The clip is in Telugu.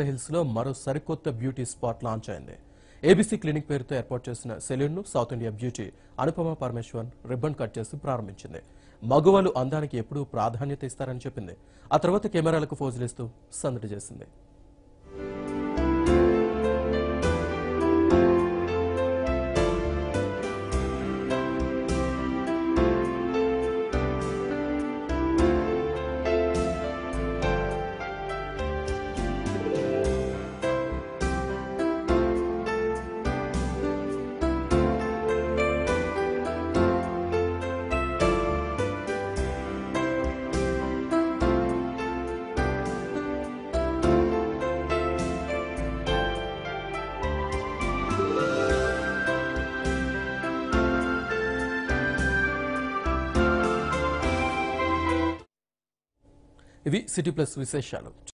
హిల్స్లో మరో సరికొత్త బ్యూటీ స్పాట్ లాంచ్ అయింది. ఏబీసీ క్లినిక్ పేరుతో ఏర్పాటు చేసిన సెలూన్ను south India beauty Anupama Parameshwar ribbon cut చేసి ప్రారంభించింది. మగవాళ్ళు అందానికి ఎప్పుడూ ప్రాధాన్యత ఇస్తారని చెప్పింది. ఆ తర్వాత కెమెరాలకు ఫోజులిస్తూ సందడి చేసింది. ఇవి సిటీ ప్లస్ విశేషాలు